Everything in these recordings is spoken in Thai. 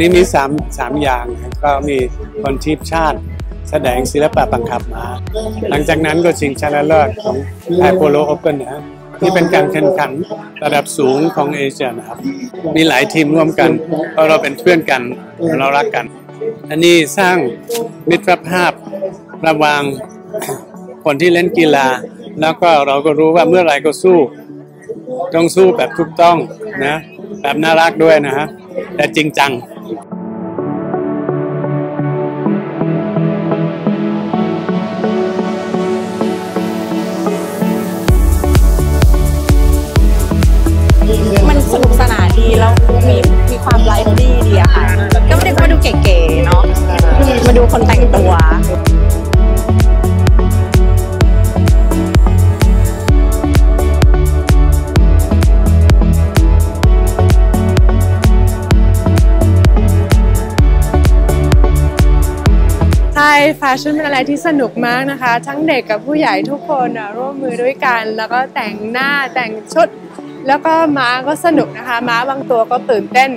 นี้มีสามสามอย่างก็มีคนทีมชาติ แสดงศิลปะบังคับมา หลังจากนั้นก็ชิงชนะเลิศของไอโปโลโอเพ่นนะที่เป็นการแข่งขันระดับสูงของเอเชียนะครับ มีหลายทีมร่วมกันเพราะเราเป็นเพื่อนกันเรารักกัน อันนี้สร้างมิตรภาพระหว่างคนที่เล่นกีฬา แล้วก็เราก็รู้ว่าเมื่อไรก็สู้ ต้องสู้แบบถูกต้องนะ แบบน่ารักด้วยนะฮะแต่จริงจัง สนุกสนานดีแล้วมีมีความไลฟ์ดีดีอะค่ะ ก็ไม่ได้มาดูเก๋ๆเนาะมาดูคนแต่งตัวใช่แฟชั่นเป็นอะไรที่สนุกมากนะคะ ทั้งเด็กกับผู้ใหญ่ทุกคนร่วมมือด้วยกัน แล้วก็แต่งหน้าแต่งชุด แล้วก็ม้าก็สนุกนะคะ ม้าบางตัวก็ตื่นเต้น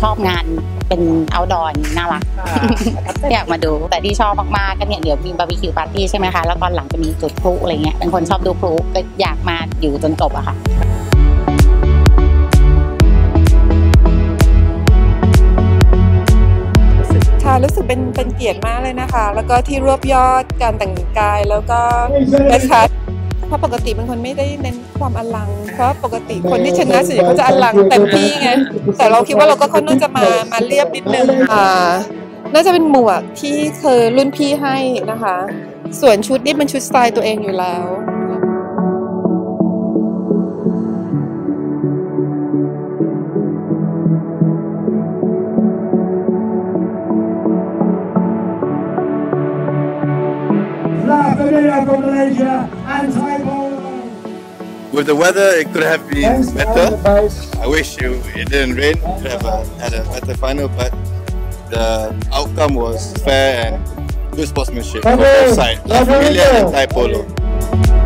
ชอบงานเป็น outdoor น่ารักอยากมาดู แต่ที่ชอบมากๆก็เนี่ยเดี๋ยวมีบาร์บีคิวปาร์ตี้ใช่ไหมคะ แล้วตอนหลังจะมีจุดพลุอะไรเงี้ยเป็นคนชอบดูพลุก็อยากมาอยู่จนจบอะค่ะ รู้สึกเป็นเป็นเกียรติมากเลยนะคะ แล้วก็ที่รวบยอดการแต่งกายแล้วก็นะคะเพราะปกติเป็นคนไม่ได้เน้นความอลัง เพราะปกติคนที่ชนะส่วนใหญ่เขาจะอลังเต็มที่ไงแต่เราคิดว่าเราก็ค่อนข้างจะมามาเรียบนิดนึงอ่าน่าจะเป็นหมวกที่เคยรุ่นพี่ให้นะคะ ส่วนชุดนี่เป็นชุดสไตล์ตัวเองอยู่แล้ว Familia from Malaysia and With the weather, it could have been Thanks, better. I wish it, it didn't rain. Could have uh, had a better final, but the outcome was fair and good sportsmanship on both sides. La Familia and. Thai Polo.